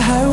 have